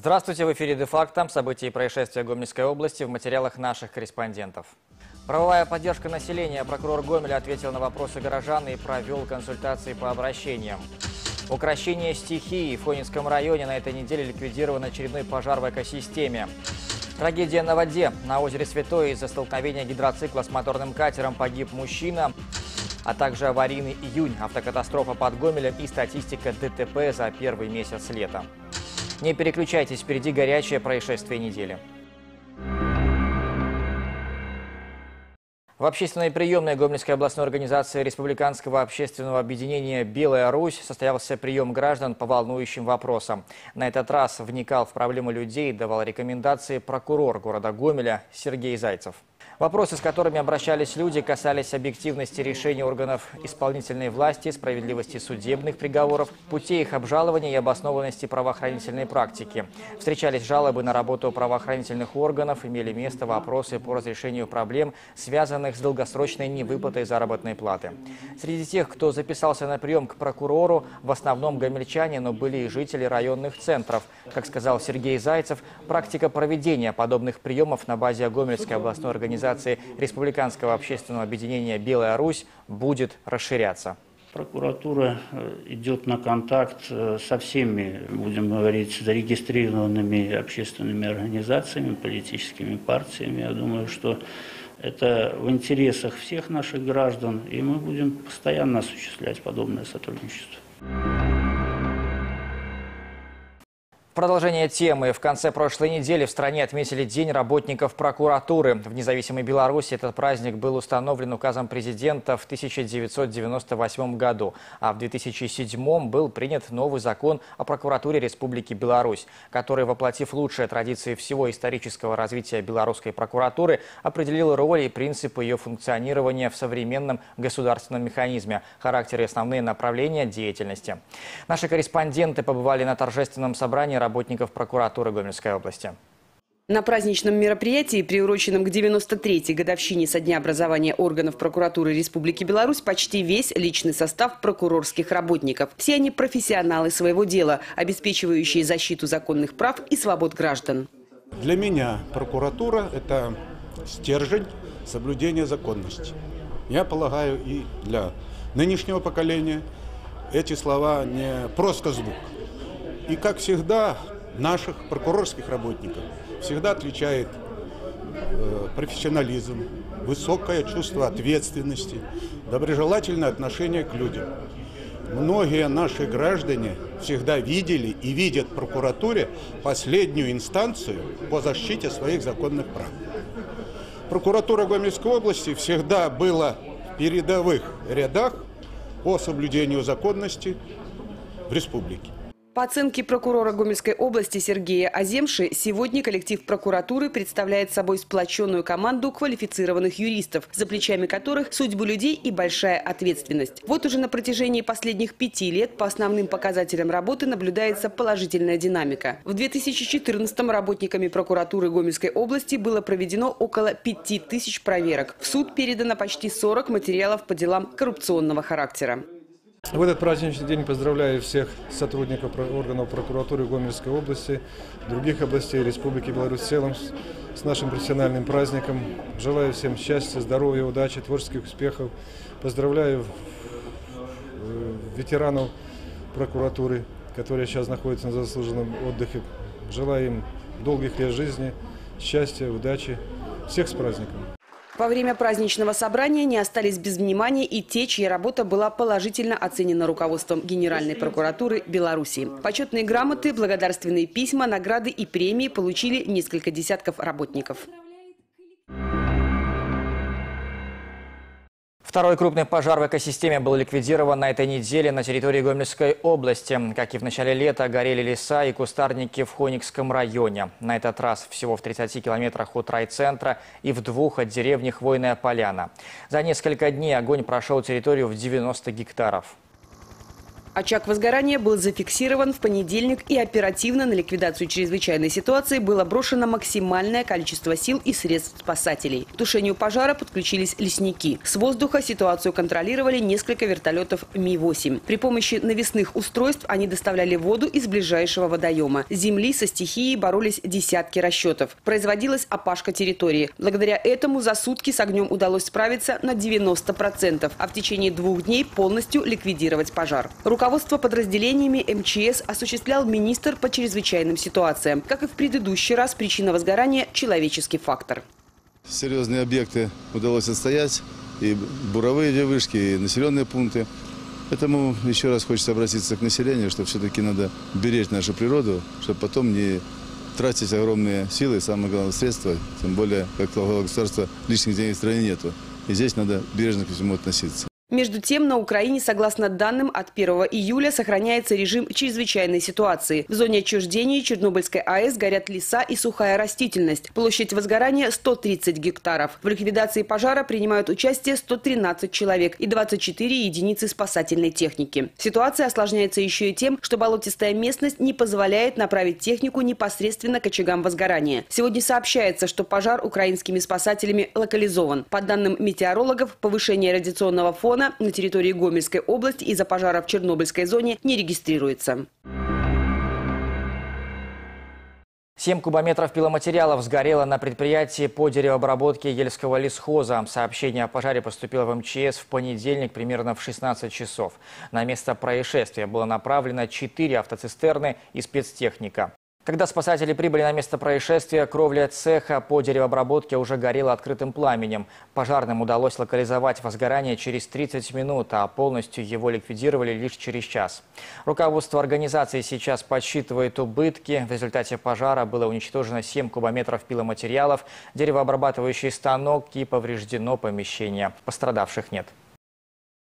Здравствуйте, в эфире «Де-факто». События и происшествия Гомельской области в материалах наших корреспондентов. Правовая поддержка населения. Прокурор Гомеля ответил на вопросы горожан и провел консультации по обращениям. Укращение стихии. В Фонинском районе на этой неделе ликвидирован очередной пожар в экосистеме. Трагедия на воде. На озере Святой из-за столкновения гидроцикла с моторным катером погиб мужчина, а также аварийный июнь, автокатастрофа под Гомелем и статистика ДТП за первый месяц лета. Не переключайтесь, впереди горячее происшествие недели. В общественной приемной Гомельской областной организации Республиканского общественного объединения «Белая Русь» состоялся прием граждан по волнующим вопросам. На этот раз вникал в проблемы людей, давал рекомендации прокурор города Гомеля Сергей Зайцев. Вопросы, с которыми обращались люди, касались объективности решений органов исполнительной власти, справедливости судебных приговоров, путей их обжалования и обоснованности правоохранительной практики. Встречались жалобы на работу правоохранительных органов, имели место вопросы по разрешению проблем, связанных с долгосрочной невыплатой заработной платы. Среди тех, кто записался на прием к прокурору, в основном гомельчане, но были и жители районных центров. Как сказал Сергей Зайцев, практика проведения подобных приемов на базе Гомельской областной организации организации Республиканского общественного объединения «Белая Русь» будет расширяться. Прокуратура э, идет на контакт э, со всеми, будем говорить, зарегистрированными общественными организациями, политическими партиями. Я думаю, что это в интересах всех наших граждан, и мы будем постоянно осуществлять подобное сотрудничество. Продолжение темы. В конце прошлой недели в стране отметили День работников прокуратуры. В независимой Беларуси этот праздник был установлен указом президента в 1998 году, а в 2007 был принят новый закон о прокуратуре Республики Беларусь, который, воплотив лучшие традиции всего исторического развития белорусской прокуратуры, определил роль и принципы ее функционирования в современном государственном механизме, характер и основные направления деятельности. Наши корреспонденты побывали на торжественном собрании работников прокуратуры Гомельской области. На праздничном мероприятии, приуроченном к 93-й годовщине со дня образования органов прокуратуры Республики Беларусь, почти весь личный состав прокурорских работников. Все они профессионалы своего дела, обеспечивающие защиту законных прав и свобод граждан. Для меня прокуратура – это стержень соблюдения законности. Я полагаю, и для нынешнего поколения эти слова не просто звук. И, как всегда, наших прокурорских работников всегда отличает э, профессионализм, высокое чувство ответственности, доброжелательное отношение к людям. Многие наши граждане всегда видели и видят в прокуратуре последнюю инстанцию по защите своих законных прав. Прокуратура Гомельской области всегда была в передовых рядах по соблюдению законности в республике. По оценке прокурора Гомельской области Сергея Аземши, сегодня коллектив прокуратуры представляет собой сплоченную команду квалифицированных юристов, за плечами которых судьбы людей и большая ответственность. Вот уже на протяжении последних пяти лет по основным показателям работы наблюдается положительная динамика. В 2014-м работниками прокуратуры Гомельской области было проведено около пяти тысяч проверок. В суд передано почти 40 материалов по делам коррупционного характера. В этот праздничный день поздравляю всех сотрудников органов прокуратуры Гомельской области, других областей Республики Беларусь в целом с нашим профессиональным праздником. Желаю всем счастья, здоровья, удачи, творческих успехов. Поздравляю э, ветеранов прокуратуры, которые сейчас находятся на заслуженном отдыхе. Желаю им долгих лет жизни, счастья, удачи. Всех с праздником! Во время праздничного собрания не остались без внимания и те, чья работа была положительно оценена руководством Генеральной прокуратуры Беларуси. Почетные грамоты, благодарственные письма, награды и премии получили несколько десятков работников. Второй крупный пожар в экосистеме был ликвидирован на этой неделе на территории Гомельской области. Как и в начале лета, горели леса и кустарники в Хоникском районе. На этот раз всего в 30 километрах от райцентра и в двух от деревни Хвойная Поляна. За несколько дней огонь прошел территорию в 90 гектаров. Очаг возгорания был зафиксирован в понедельник и оперативно на ликвидацию чрезвычайной ситуации было брошено максимальное количество сил и средств спасателей. К тушению пожара подключились лесники. С воздуха ситуацию контролировали несколько вертолетов Ми-8. При помощи навесных устройств они доставляли воду из ближайшего водоема. Земли со стихией боролись десятки расчетов. Производилась опашка территории. Благодаря этому за сутки с огнем удалось справиться на 90%, а в течение двух дней полностью ликвидировать пожар. Руководство подразделениями МЧС осуществлял министр по чрезвычайным ситуациям. Как и в предыдущий раз, причина возгорания – человеческий фактор. Серьезные объекты удалось отстоять, и буровые вышки, и населенные пункты. Поэтому еще раз хочется обратиться к населению, что все-таки надо беречь нашу природу, чтобы потом не тратить огромные силы, и самое главное средства, тем более, как глава государства, лишних денег в стране нету. И здесь надо бережно ко всему относиться. Между тем, на Украине, согласно данным, от 1 июля сохраняется режим чрезвычайной ситуации. В зоне отчуждения Чернобыльской АЭС горят леса и сухая растительность. Площадь возгорания 130 гектаров. В ликвидации пожара принимают участие 113 человек и 24 единицы спасательной техники. Ситуация осложняется еще и тем, что болотистая местность не позволяет направить технику непосредственно к очагам возгорания. Сегодня сообщается, что пожар украинскими спасателями локализован. По данным метеорологов, повышение радиационного фона на территории Гомельской области из-за пожара в Чернобыльской зоне не регистрируется. 7 кубометров пиломатериалов сгорело на предприятии по деревообработке Ельского лесхоза. Сообщение о пожаре поступило в МЧС в понедельник примерно в 16 часов. На место происшествия было направлено 4 автоцистерны и спецтехника. Когда спасатели прибыли на место происшествия, кровля цеха по деревообработке уже горела открытым пламенем. Пожарным удалось локализовать возгорание через 30 минут, а полностью его ликвидировали лишь через час. Руководство организации сейчас подсчитывает убытки. В результате пожара было уничтожено 7 кубометров пиломатериалов, деревообрабатывающий станок и повреждено помещение. Пострадавших нет.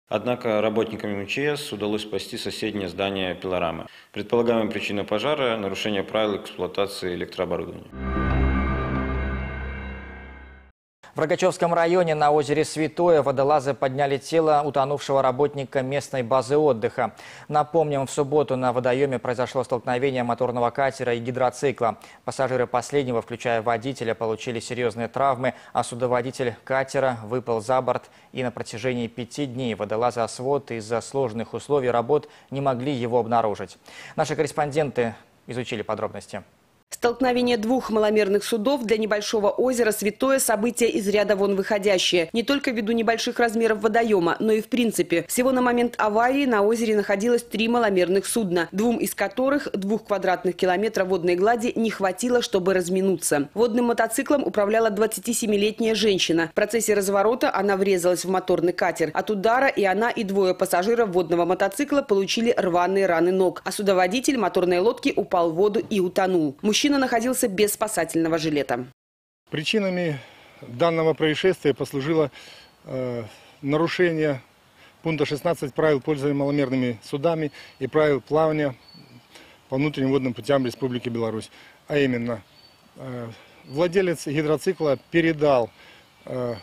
Однако работникам МЧС удалось спасти соседнее здание пилорамы. Предполагаемая причина пожара – нарушение правил эксплуатации электрооборудования. Рогачевском районе на озере Святое водолазы подняли тело утонувшего работника местной базы отдыха. Напомним, в субботу на водоеме произошло столкновение моторного катера и гидроцикла. Пассажиры последнего, включая водителя, получили серьезные травмы, а судоводитель катера выпал за борт и на протяжении пяти дней водолазы «Освод» из-за сложных условий работ не могли его обнаружить. Наши корреспонденты изучили подробности. Столкновение двух маломерных судов для небольшого озера – святое событие из ряда вон выходящее. Не только ввиду небольших размеров водоема, но и в принципе. Всего на момент аварии на озере находилось три маломерных судна, двум из которых двух квадратных километров водной глади не хватило, чтобы разминуться. Водным мотоциклом управляла 27-летняя женщина. В процессе разворота она врезалась в моторный катер. От удара и она, и двое пассажиров водного мотоцикла получили рваные раны ног, а судоводитель моторной лодки упал в воду и утонул. Мужчина находился без спасательного жилета. Причинами данного происшествия послужило э, нарушение пункта 16 правил пользования маломерными судами и правил плавания по внутренним водным путям Республики Беларусь. А именно, э, владелец гидроцикла передал э,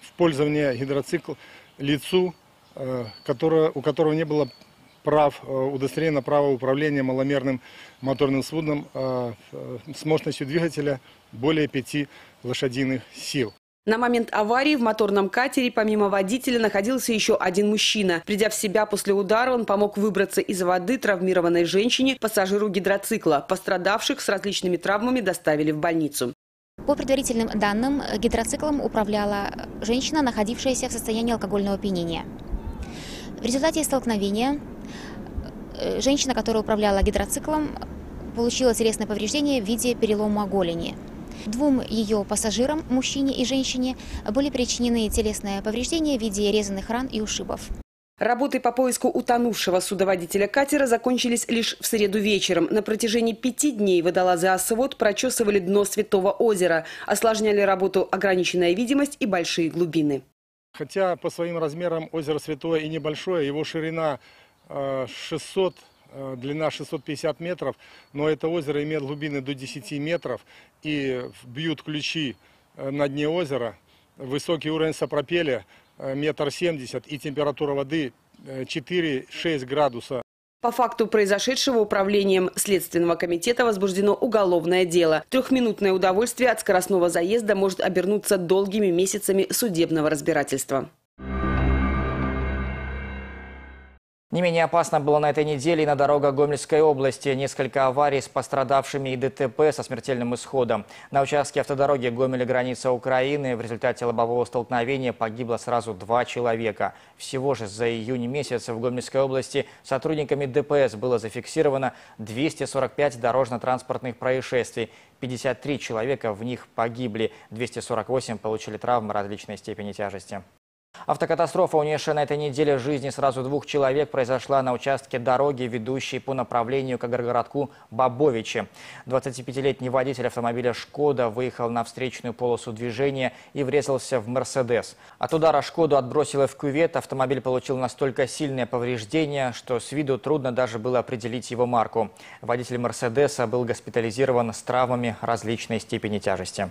в пользование гидроцикл лицу, э, которое, у которого не было прав, э, удостоверение на право управления маломерным моторным судном э, э, с мощностью двигателя более 5 лошадиных сил. На момент аварии в моторном катере помимо водителя находился еще один мужчина. Придя в себя после удара, он помог выбраться из воды травмированной женщине, пассажиру гидроцикла. Пострадавших с различными травмами доставили в больницу. По предварительным данным, гидроциклом управляла женщина, находившаяся в состоянии алкогольного опьянения. В результате столкновения женщина, которая управляла гидроциклом, получила телесное повреждение в виде перелома голени. Двум ее пассажирам, мужчине и женщине, были причинены телесные повреждения в виде резанных ран и ушибов. Работы по поиску утонувшего судоводителя катера закончились лишь в среду вечером. На протяжении пяти дней водолазы «Освод» прочесывали дно Святого озера, осложняли работу ограниченная видимость и большие глубины. Хотя по своим размерам озеро Святое и небольшое, его ширина 600, э, длина 650 метров, но это озеро имеет глубины до 10 метров и бьют ключи э, на дне озера, высокий уровень сапропеля э, метр семьдесят и температура воды 4-6 градуса По факту произошедшего управлением Следственного комитета возбуждено уголовное дело. Трехминутное удовольствие от скоростного заезда может обернуться долгими месяцами судебного разбирательства. Не менее опасно было на этой неделе и на дорогах Гомельской области. Несколько аварий с пострадавшими и ДТП со смертельным исходом. На участке автодороги Гомель-граница Украины в результате лобового столкновения погибло сразу два человека. Всего же за июнь месяц в Гомельской области сотрудниками ДПС было зафиксировано 245 дорожно-транспортных происшествий. 53 человека в них погибли, 248 получили травмы различной степени тяжести. Автокатастрофа, унесшая на этой неделе жизни сразу двух человек, произошла на участке дороги, ведущей по направлению к городку Бабовичи. 25-летний водитель автомобиля «Шкода» выехал на встречную полосу движения и врезался в «Мерседес». От удара «Шкоду» отбросило в кювет. Автомобиль получил настолько сильное повреждение, что с виду трудно даже было определить его марку. Водитель «Мерседеса» был госпитализирован с травмами различной степени тяжести.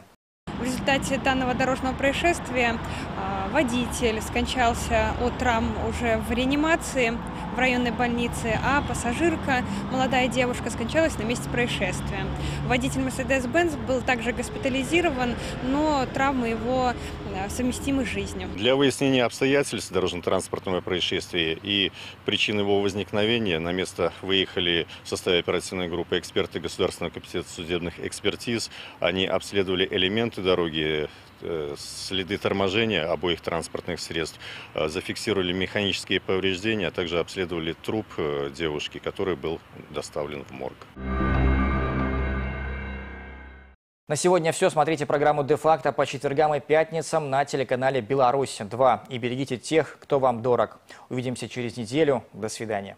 Результате данного дорожного происшествия а, водитель скончался от травм уже в реанимации в районной больнице, а пассажирка, молодая девушка, скончалась на месте происшествия. Водитель Mercedes-Benz был также госпитализирован, но травмы его совместимы с жизнью. Для выяснения обстоятельств дорожно-транспортного происшествия и причин его возникновения на место выехали в составе оперативной группы эксперты Государственного комитета судебных экспертиз. Они обследовали элементы дороги, э, следы торможения обоих транспортных средств, э, зафиксировали механические повреждения, а также обследовали труп э, девушки, который был доставлен в морг. На сегодня все. Смотрите программу «Де-факто» по четвергам и пятницам на телеканале «Беларусь-2». И берегите тех, кто вам дорог. Увидимся через неделю. До свидания.